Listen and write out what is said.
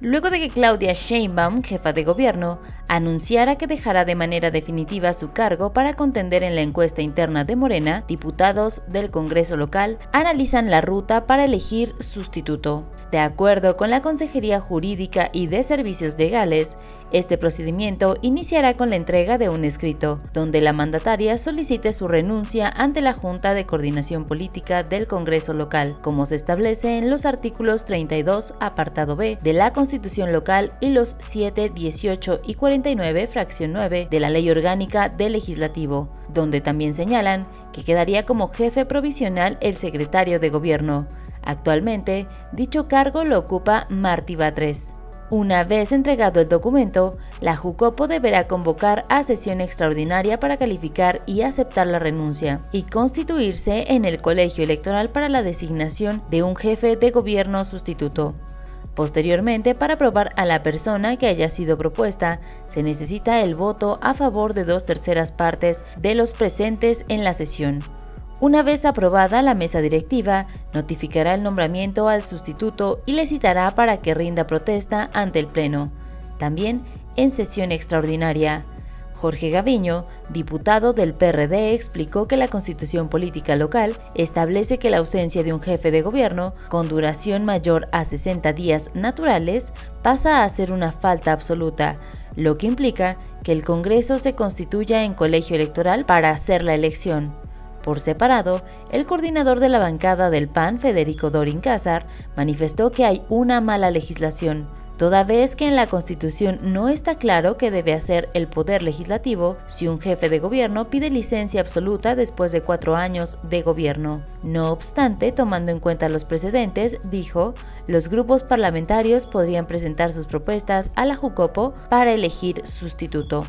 luego de que Claudia Sheinbaum, jefa de gobierno, anunciara que dejará de manera definitiva su cargo para contender en la encuesta interna de Morena, diputados del Congreso local analizan la ruta para elegir sustituto. De acuerdo con la Consejería Jurídica y de Servicios Legales, este procedimiento iniciará con la entrega de un escrito, donde la mandataria solicite su renuncia ante la Junta de Coordinación Política del Congreso local, como se establece en los artículos 32, apartado B de la Constitución local y los 7, 18 y 49, fracción 9 de la Ley Orgánica del Legislativo, donde también señalan que quedaría como jefe provisional el secretario de Gobierno. Actualmente, dicho cargo lo ocupa Martí Batres. Una vez entregado el documento, la Jucopo deberá convocar a sesión extraordinaria para calificar y aceptar la renuncia y constituirse en el colegio electoral para la designación de un jefe de gobierno sustituto. Posteriormente, para aprobar a la persona que haya sido propuesta, se necesita el voto a favor de dos terceras partes de los presentes en la sesión. Una vez aprobada, la mesa directiva notificará el nombramiento al sustituto y le citará para que rinda protesta ante el Pleno, también en sesión extraordinaria. Jorge Gaviño, diputado del PRD, explicó que la constitución política local establece que la ausencia de un jefe de gobierno con duración mayor a 60 días naturales pasa a ser una falta absoluta, lo que implica que el Congreso se constituya en colegio electoral para hacer la elección. Por separado, el coordinador de la bancada del PAN, Federico Dorin Cázar, manifestó que hay una mala legislación, toda vez que en la Constitución no está claro qué debe hacer el Poder Legislativo si un jefe de gobierno pide licencia absoluta después de cuatro años de gobierno. No obstante, tomando en cuenta los precedentes, dijo, los grupos parlamentarios podrían presentar sus propuestas a la Jucopo para elegir sustituto.